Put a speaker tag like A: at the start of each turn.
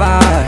A: levar.